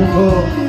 Oh.